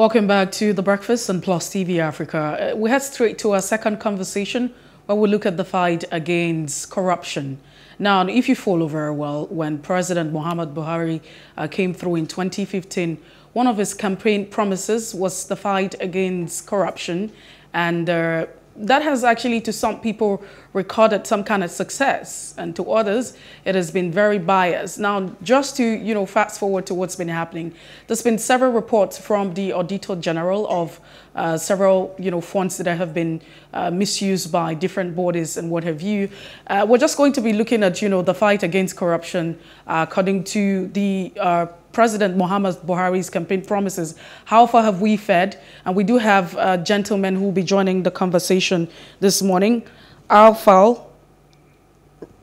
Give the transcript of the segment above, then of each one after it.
Welcome back to The Breakfast on Plus TV Africa. Uh, we head straight to our second conversation where we look at the fight against corruption. Now, if you follow very well, when President Muhammad Buhari uh, came through in 2015, one of his campaign promises was the fight against corruption. And uh, that has actually, to some people, recorded some kind of success, and to others, it has been very biased. Now, just to you know, fast forward to what's been happening, there's been several reports from the Auditor General of uh, several you know funds that have been uh, misused by different bodies and what have you. Uh, we're just going to be looking at you know the fight against corruption uh, according to the uh, President Muhammad Buhari's campaign promises. How far have we fed? And we do have gentlemen who will be joining the conversation this morning. Alfal,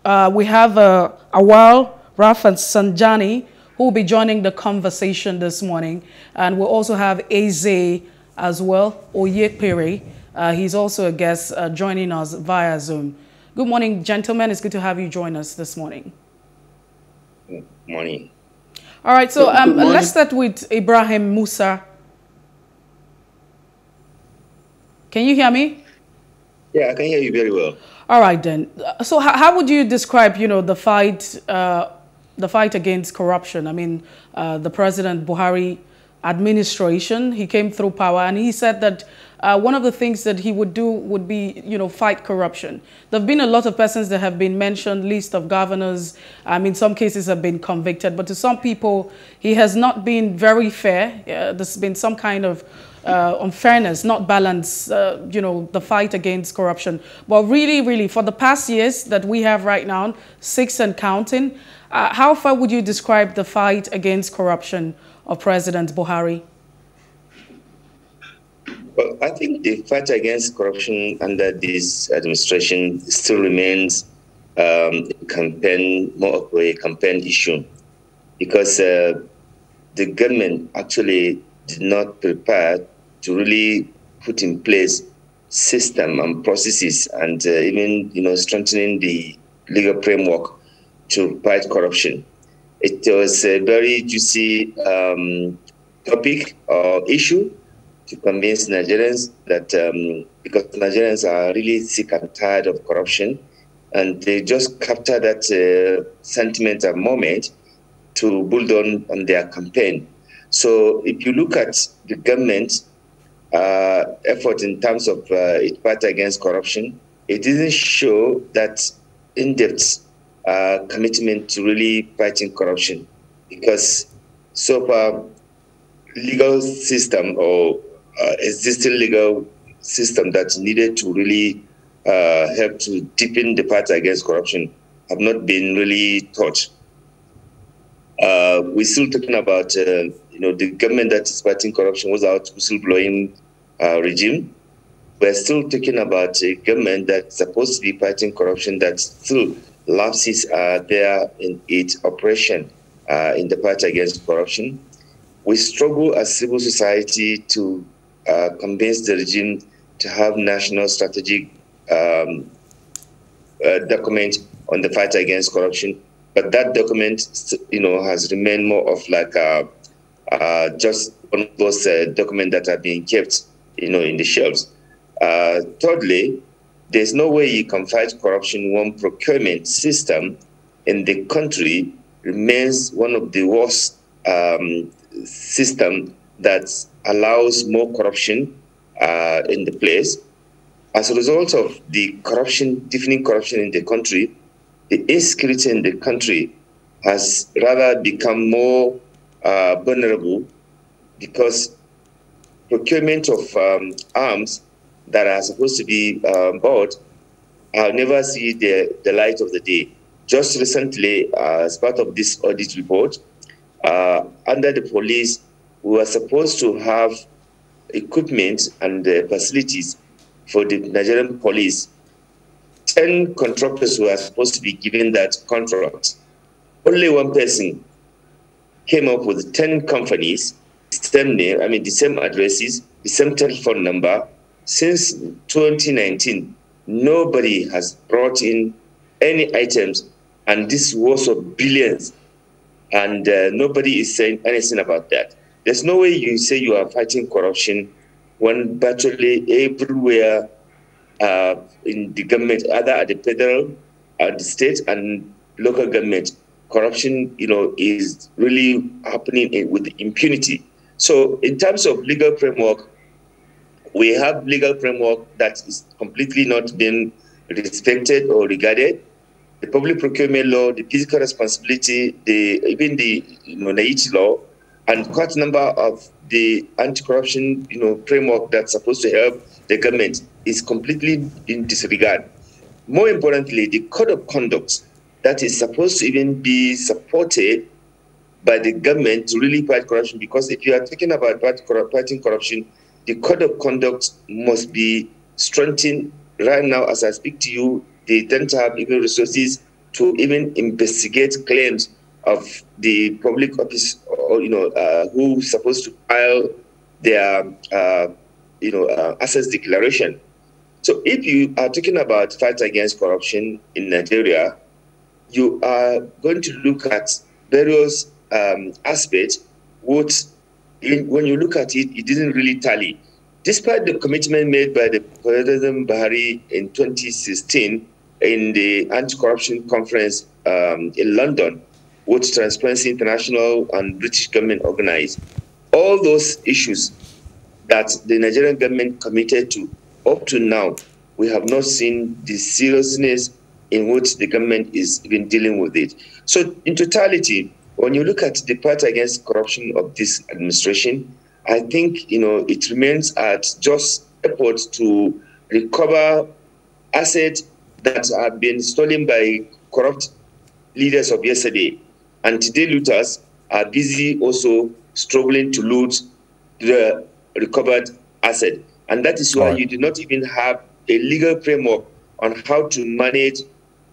uh, we have uh, Awal Rafsanjani who will be joining the conversation this morning. And we'll also have Eze as well, Onyekpere. Uh, he's also a guest uh, joining us via Zoom. Good morning, gentlemen. It's good to have you join us this morning. Good morning. All right, so um, let's start with Ibrahim Musa. Can you hear me? Yeah, I can hear you very well. All right then. So how, how would you describe, you know, the fight, uh, the fight against corruption? I mean, uh, the President Buhari administration, he came through power and he said that uh, one of the things that he would do would be, you know, fight corruption. There have been a lot of persons that have been mentioned, list of governors, um, in some cases have been convicted, but to some people, he has not been very fair. Uh, there's been some kind of uh, unfairness, not balance, uh, you know, the fight against corruption. But really, really, for the past years that we have right now, six and counting, uh, how far would you describe the fight against corruption of President Buhari? Well, I think the fight against corruption under this administration still remains um, campaign more of a campaign issue because uh, the government actually did not prepare to really put in place system and processes and uh, even you know strengthening the legal framework to fight corruption. It was a very juicy um, topic or issue to convince Nigerians that um, because Nigerians are really sick and tired of corruption, and they just capture that uh, sentiment and moment to build on, on their campaign. So if you look at the government uh, effort in terms of uh, its fight against corruption, it didn't show that in-depth uh, commitment to really fighting corruption because so far legal system or uh, existing legal system that's needed to really uh, help to deepen the fight against corruption have not been really taught. Uh, we're still talking about, uh, you know, the government that is fighting corruption without whistleblowing uh, regime. We're still talking about a government that's supposed to be fighting corruption that still lapses are there in its operation uh, in the fight against corruption. We struggle as civil society to uh, convince the regime to have national strategic um, uh, document on the fight against corruption. But that document, you know, has remained more of like a, uh, just one of those uh, documents that are being kept, you know, in the shelves. Uh, thirdly, there's no way you can fight corruption when procurement system in the country remains one of the worst um, system that allows more corruption uh, in the place. As a result of the corruption, deepening corruption in the country, the insecurity in the country has rather become more uh, vulnerable because procurement of um, arms that are supposed to be uh, bought uh, never see the, the light of the day. Just recently, uh, as part of this audit report, uh, under the police, we were supposed to have equipment and facilities for the Nigerian police. 10 contractors were supposed to be given that contract. Only one person came up with 10 companies, same name, I mean, the same addresses, the same telephone number, since 2019, nobody has brought in any items, and this was of billions, and uh, nobody is saying anything about that. There's no way you say you are fighting corruption when virtually everywhere uh, in the government, either at the federal, at the state, and local government, corruption, you know, is really happening with impunity. So, in terms of legal framework, we have legal framework that is completely not being respected or regarded. The public procurement law, the fiscal responsibility, the even the you know, law, and quite a number of the anti-corruption you know framework that's supposed to help the government is completely in disregard. More importantly, the code of conduct that is supposed to even be supported by the government to really fight corruption. Because if you are talking about fighting corruption, the code of conduct must be strengthened. Right now, as I speak to you, they don't have even resources to even investigate claims of the public office, or you know, uh, who's supposed to file their, uh, you know, uh, assets declaration. So, if you are talking about fight against corruption in Nigeria, you are going to look at various um, aspects. What, when you look at it, it didn't really tally. Despite the commitment made by the President Buhari in 2016 in the anti-corruption conference um, in London, which Transparency International and British government organized, all those issues that the Nigerian government committed to up to now, we have not seen the seriousness in which the government is even dealing with it. So, in totality, when you look at the fight against corruption of this administration, I think you know it remains at just efforts to recover assets that have been stolen by corrupt leaders of yesterday. And today, looters are busy also struggling to loot the recovered asset. And that is why right. you do not even have a legal framework on how to manage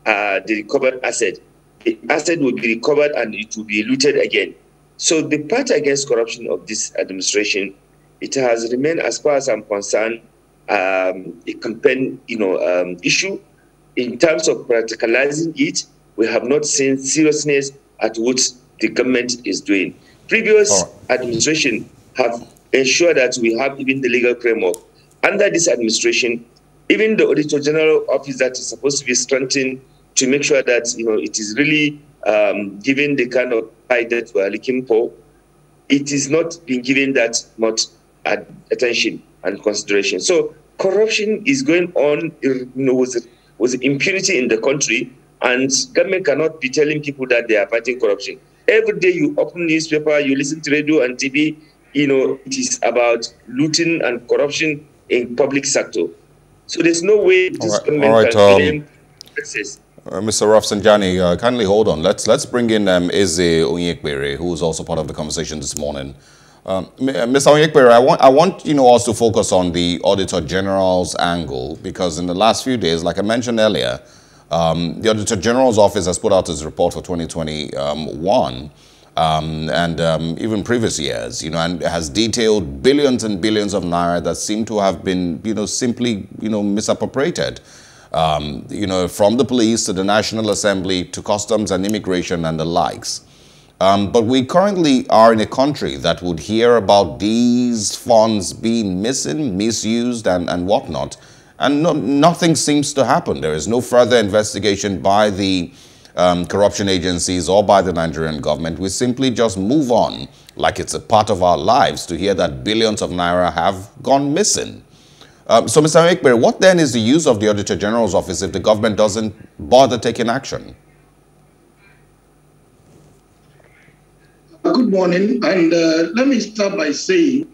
uh, the recovered asset. The asset will be recovered and it will be looted again. So the fight against corruption of this administration, it has remained, as far as I'm concerned, um, a campaign, you know, um, issue. In terms of practicalizing it, we have not seen seriousness at what the government is doing. Previous right. administration have ensured that we have even the legal framework. Under this administration, even the Auditor General office that is supposed to be strengthened to make sure that you know it is really um, given the kind of eye that we are looking for, it is not being given that much attention and consideration. So corruption is going on, you know, with, with impunity in the country, and government cannot be telling people that they are fighting corruption. Every day you open newspaper, you listen to radio and TV, you know, it is about looting and corruption in public sector. So there's no way this right. government right, can um, access. Uh, Mr. Rafsanjani, uh, kindly hold on. Let's let's bring in um, Eze Onyekpere, who is also part of the conversation this morning. Um, Mr. Uh, Onyekpere, I want I want you know us to focus on the Auditor General's angle because in the last few days, like I mentioned earlier, um, the Auditor General's office has put out its report for 2021. Um, and um, even previous years, you know, and has detailed billions and billions of naira that seem to have been, you know, simply, you know, misappropriated um, you know, from the police to the National Assembly to customs and immigration and the likes. Um, but we currently are in a country that would hear about these funds being missing, misused, and, and whatnot. And no, nothing seems to happen. There is no further investigation by the um, corruption agencies or by the Nigerian government. We simply just move on like it's a part of our lives to hear that billions of naira have gone missing. Um, so, Mr. Ekber, what then is the use of the Auditor General's office if the government doesn't bother taking action? Good morning, and uh, let me start by saying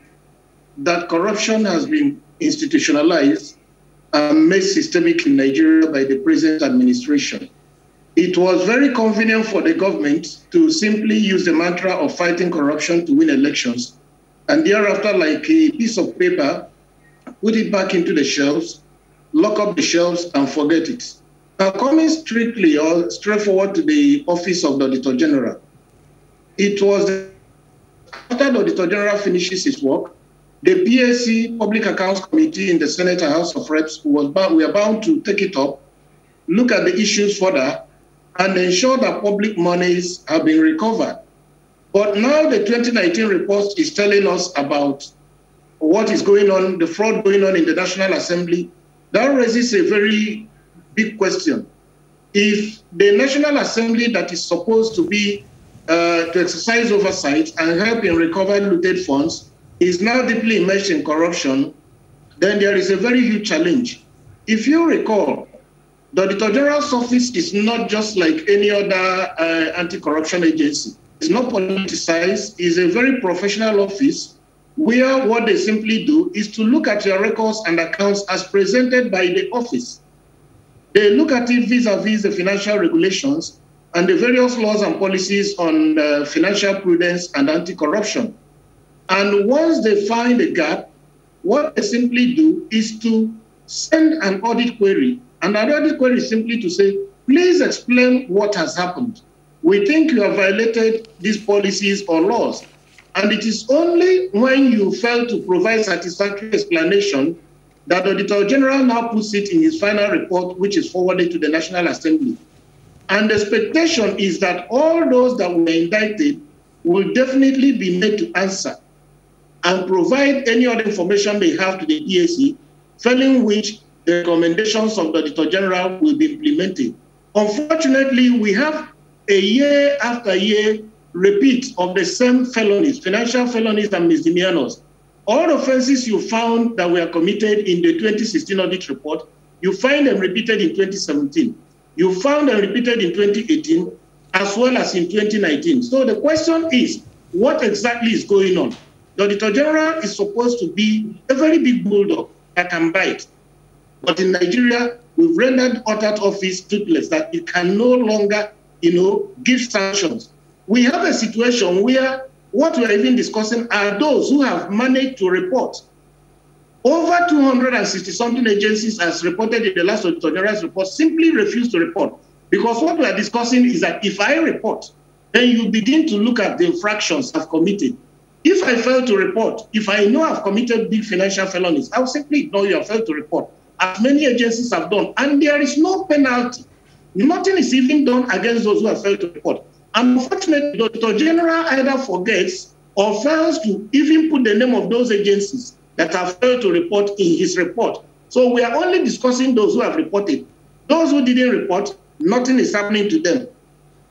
that corruption has been institutionalized Uh, made systemic in Nigeria by the present administration. It was very convenient for the government to simply use the mantra of fighting corruption to win elections, and thereafter, like a piece of paper, put it back into the shelves, lock up the shelves, and forget it. Now, coming strictly or straightforward to the office of the Auditor General, it was after the Auditor General finishes his work, the PSC Public Accounts Committee in the Senate and House of Reps was bound, we are bound to take it up, look at the issues further, and ensure that public monies have been recovered. But now the 2019 report is telling us about what is going on, the fraud going on in the National Assembly. That raises a very big question. If the National Assembly that is supposed to be uh, to exercise oversight and help in recovering looted funds is now deeply immersed in corruption, then there is a very huge challenge. If you recall, the Auditor General's office is not just like any other uh, anti-corruption agency. It's not politicized. It's a very professional office where what they simply do is to look at your records and accounts as presented by the office. They look at it vis-a-vis the financial regulations and the various laws and policies on uh, financial prudence and anti-corruption. And once they find a gap, what they simply do is to send an audit query and an audit query is simply to say, please explain what has happened. We think you have violated these policies or laws. And it is only when you fail to provide satisfactory explanation that the Auditor General now puts it in his final report, which is forwarded to the National Assembly. And the expectation is that all those that were indicted will definitely be made to answer and provide any other information they have to the EAC, failing which the recommendations of the Auditor General will be implemented. Unfortunately, we have a year after year repeat of the same felonies, financial felonies and misdemeanors. All offenses you found that were committed in the 2016 audit report, you find them repeated in 2017. You found them repeated in 2018 as well as in 2019. So the question is, what exactly is going on? The Auditor General is supposed to be a very big bulldog that can bite. But in Nigeria, we've rendered audit office toothless, that it can no longer, you know, give sanctions. We have a situation where what we're even discussing are those who have managed to report. Over 260 something agencies, as reported in the last Auditor General's report, simply refuse to report. Because what we are discussing is that if I report, then you begin to look at the infractions I've committed. If I fail to report, if I know I've committed big financial felonies, I'll simply ignore you and fail to report as many agencies have done, and there is no penalty. Nothing is even done against those who have failed to report. Unfortunately, the General either forgets or fails to even put the name of those agencies that have failed to report in his report. So we are only discussing those who have reported. Those who didn't report, nothing is happening to them.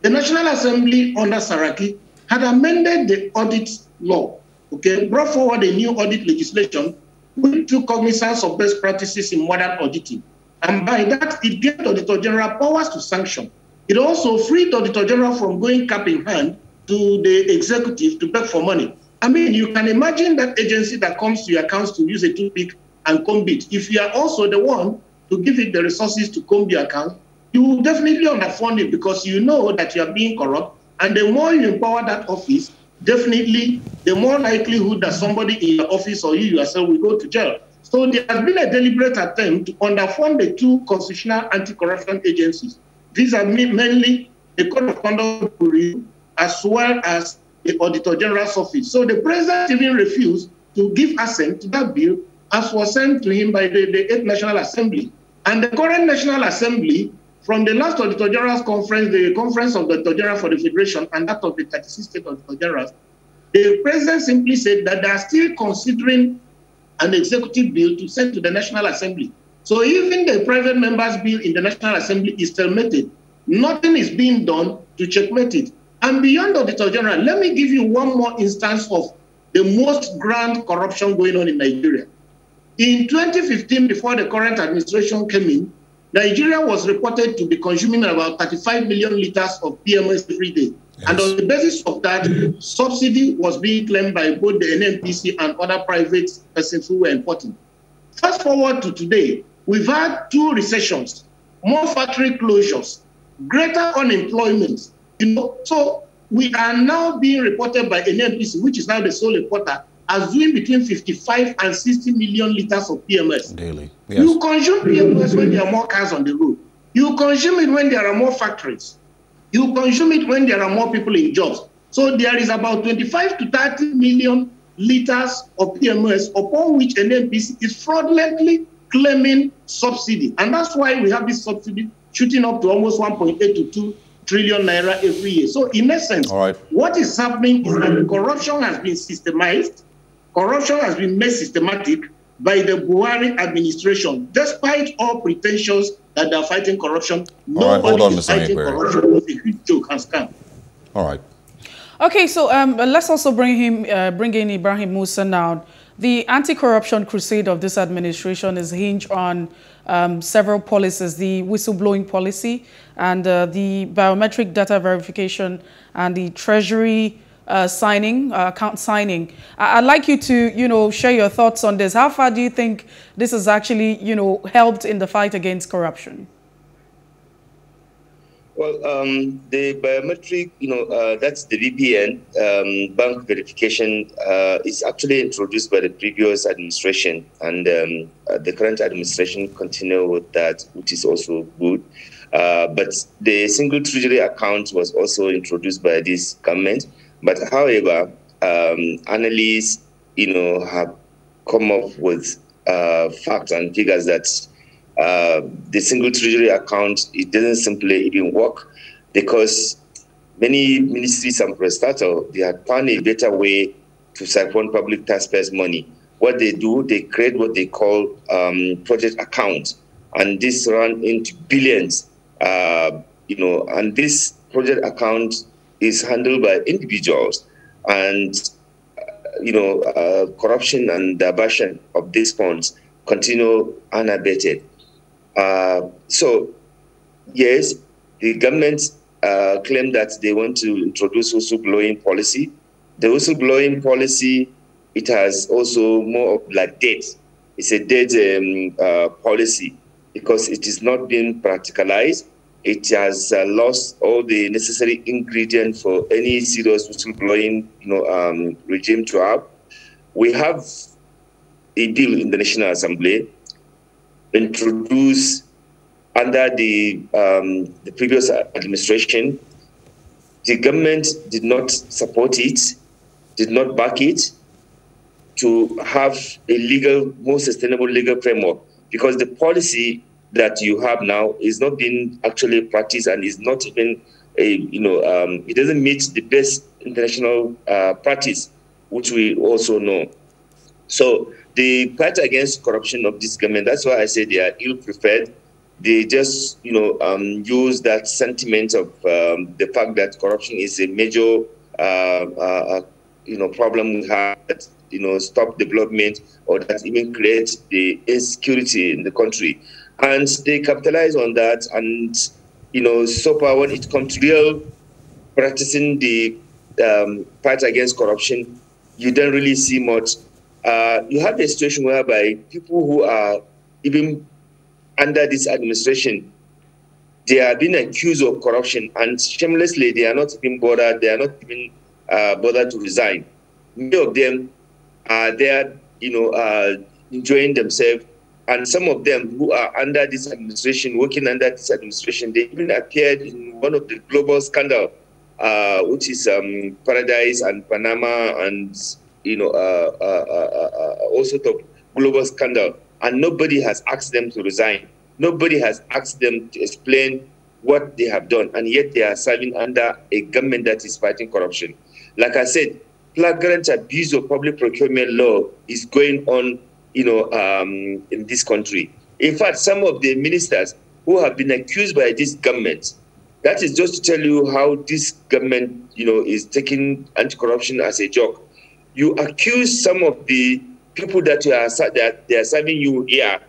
The National Assembly under Saraki had amended the audit law, okay, brought forward a new audit legislation we took cognizance of best practices in modern auditing. And by that, it gave the Auditor General powers to sanction. It also freed Auditor General from going cap in hand to the executive to beg for money. I mean, you can imagine that agency that comes to your accounts to use a toothpick and comb it. If you are also the one to give it the resources to comb your account, you will definitely underfund it because you know that you are being corrupt. And the more you empower that office, definitely the more likelihood that somebody in your office or you yourself will go to jail. So there has been a deliberate attempt to underfund the two constitutional anti-corruption agencies. These are mainly the Code of Conduct Bureau as well as the Auditor General's office. So the president even refused to give assent to that bill as was sent to him by the, the 8th National Assembly. And the current National Assembly, from the last Auditor General's conference, the conference of the General for the Federation and that of the 36 state Auditor Generals, the president simply said that they are still considering an executive bill to send to the National Assembly. So even the private members' bill in the National Assembly is terminated. Nothing is being done to checkmate it. And beyond Auditor General, let me give you one more instance of the most grand corruption going on in Nigeria. In 2015, before the current administration came in, Nigeria was reported to be consuming about 35 million liters of PMS every day. Yes. And on the basis of that, subsidy was being claimed by both the NNPC and other private persons who were importing. Fast forward to today, we've had two recessions, more factory closures, greater unemployment. You know, so we are now being reported by NNPC, which is now the sole importer, as doing between 55 and 60 million liters of PMS. Daily. Yes. You consume PMS when there are more cars on the road. You consume it when there are more factories. You consume it when there are more people in jobs. So there is about 25 to 30 million liters of PMS upon which NNPC is fraudulently claiming subsidy. And that's why we have this subsidy shooting up to almost 1.8 to 2 trillion naira every year. So, in essence, right. what is happening is that corruption has been systemized, corruption has been made systematic by the Buhari administration, despite all pretensions that they're fighting corruption. All right, hold nobody on, is Mr. fighting Onyekpere. corruption. It's a huge joke and scam. All right. Okay, so um, let's also bring him, uh, bring in Ibrahim Musa now. The anti-corruption crusade of this administration is hinged on um, several policies: the whistleblowing policy and uh, the biometric data verification and the treasury uh, signing, uh, account signing. I- I'd like you to, you know, share your thoughts on this. How far do you think this has actually, you know, helped in the fight against corruption? Well, um, the biometric, you know, uh, that's the BVN um, bank verification uh, is actually introduced by the previous administration, and um, uh, the current administration continue with that, which is also good. Uh, but the single treasury account was also introduced by this government. But however, um, analysts, you know, have come up with uh, facts and figures that uh, the single treasury account it doesn't simply even work because many ministries and parastatals they had found a better way to siphon public taxpayers' money. What they do, they create what they call um, project accounts, and this run into billions. Uh, you know, and this project account is handled by individuals, and uh, you know, uh, corruption and diversion of these funds continue unabated. Uh, so, yes, the government claim that they want to introduce whistleblowing policy. The whistleblowing policy, it has also more of like debt. It's a debt um, policy because it is not being practicalized. It has uh, lost all the necessary ingredients for any serious whistleblowing, you know, um, regime to have. We have a bill in the National Assembly introduced under the, um, the previous administration. The government did not support it, did not back it to have a legal, more sustainable legal framework because the policy that you have now is not being actually practiced and is not even a, you know, um, it doesn't meet the best international uh, practice, which we also know. So the fight against corruption of this government, that's why I say they are ill-prepared. They just, you know, um, use that sentiment of um, the fact that corruption is a major, uh, uh, you know, problem we have you know, stop development or that even create the insecurity in the country. And they capitalize on that. And, you know, so far when it comes to real practicing the um, fight against corruption, you don't really see much uh, you have a situation whereby people who are even under this administration, they are being accused of corruption, and shamelessly they are not even bothered. They are not even uh, bothered to resign. Many of them are there, you know, uh, enjoying themselves, and some of them who are under this administration, working under this administration, they even appeared in one of the global scandal, uh, which is um, Paradise and Panama and you know, uh, uh, uh, all sort of global scandal, and nobody has asked them to resign. Nobody has asked them to explain what they have done, and yet they are serving under a government that is fighting corruption. Like I said, flagrant abuse of public procurement law is going on, you know, um, in this country. In fact, some of the ministers who have been accused by this government, that is just to tell you how this government, you know, is taking anti-corruption as a joke you accuse some of the people that you are that they are serving you here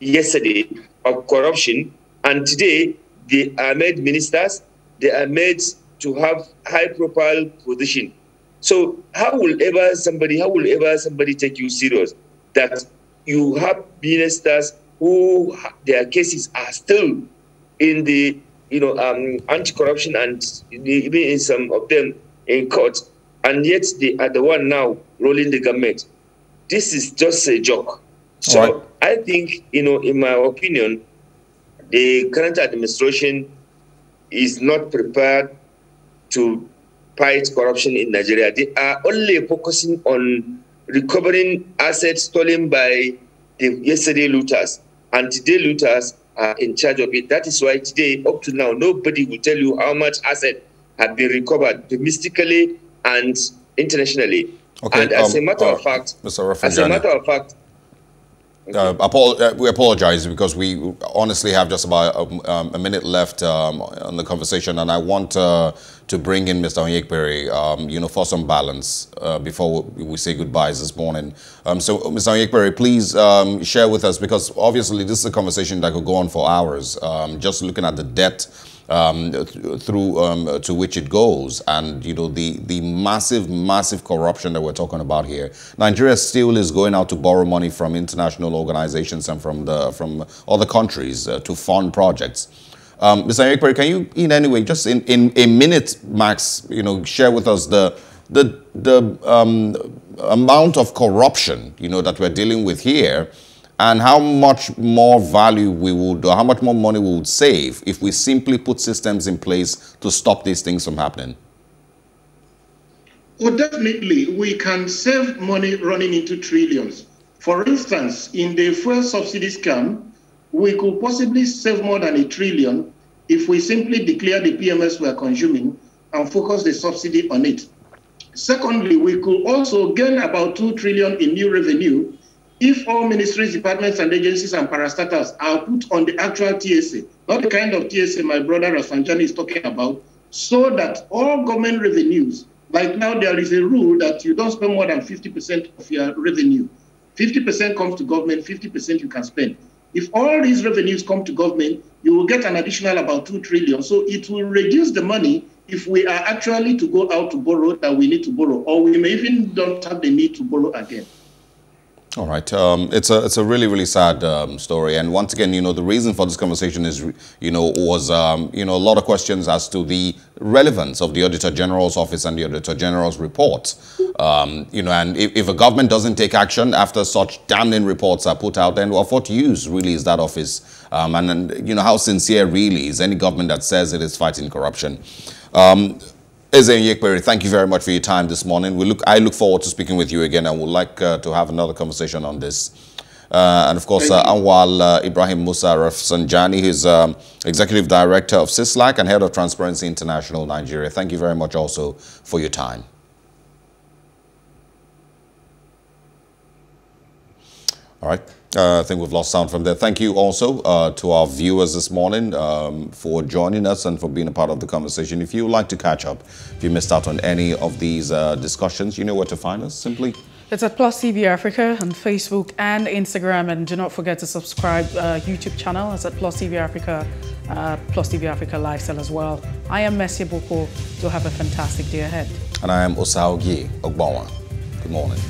yesterday of corruption, and today they are made ministers. They are made to have high-profile position. So how will ever somebody, how will ever somebody take you serious that you have ministers who their cases are still in the you know um, anti-corruption and even in some of them in court and yet they are the one now rolling the government. This is just a joke. So right. I think, you know, in my opinion, the current administration is not prepared to fight corruption in Nigeria. They are only focusing on recovering assets stolen by the yesterday looters and today looters are in charge of it. That is why today, up to now, nobody will tell you how much asset have been recovered domestically and internationally. Okay, and as um, a matter uh, of fact, Mr. as a matter of fact, uh, uh, we apologize because we honestly have just about a, um, a minute left um, on the conversation, and I want uh, to bring in Mr. Onyekpere, um, you know, for some balance uh, before we say goodbyes this morning. Um, so, Mr. Onyekpere, please um, share with us because obviously this is a conversation that could go on for hours. Um, just looking at the debt um, through um, to which it goes, and you know the the massive, massive corruption that we're talking about here. Nigeria still is going out to borrow money from international organizations and from the from other countries uh, to fund projects. Um, Mr. Onyekpere, can you, in any way, just in, in a minute, Max, you know, share with us the the the um, amount of corruption, you know, that we're dealing with here, and how much more value we would, or how much more money we would save if we simply put systems in place to stop these things from happening? Well, definitely, we can save money running into trillions. For instance, in the fuel subsidy scam, we could possibly save more than a trillion if we simply declare the PMS we are consuming and focus the subsidy on it. Secondly, we could also gain about 2 trillion in new revenue if all ministries, departments, and agencies and parastatals are put on the actual TSA, not the kind of TSA my brother Rafsanjani is talking about, so that all government revenues, like now there is a rule that you don't spend more than 50% of your revenue. 50% comes to government, 50% you can spend. If all these revenues come to government, you will get an additional about 2 trillion. So it will reduce the money if we are actually to go out to borrow that we need to borrow, or we may even don't have the need to borrow again. All right. Um, it's a it's a really really sad um, story, and once again, you know, the reason for this conversation is, you know, was um, you know a lot of questions as to the relevance of the Auditor General's office and the Auditor General's report. Um, you know, and if, if, a government doesn't take action after such damning reports are put out, then of what use really is that office? Um, and, and you know, how sincere really is any government that says it is fighting corruption? Eze Onyekpere, thank you very much for your time this morning. We look, I look forward to speaking with you again and would like uh, to have another conversation on this. Uh, and of course, uh, Anwal uh, Ibrahim Musa Rafsanjani, who's um, Executive Director of CISLAC and Head of Transparency International Nigeria. Thank you very much also for your time. All right. Uh, I think we've lost sound from there. Thank you also uh, to our viewers this morning um, for joining us and for being a part of the conversation. If you would like to catch up, if you missed out on any of these uh, discussions, you know where to find us. Simply. It's at Plus TV Africa on Facebook and Instagram. And do not forget to subscribe uh, YouTube channel. It's at Plus TV Africa, uh, Plus TV Africa Lifestyle as well. I am Mercy Ebokpo. Do have a fantastic day ahead. And I am Osarogie Ogbonmwan. Good morning.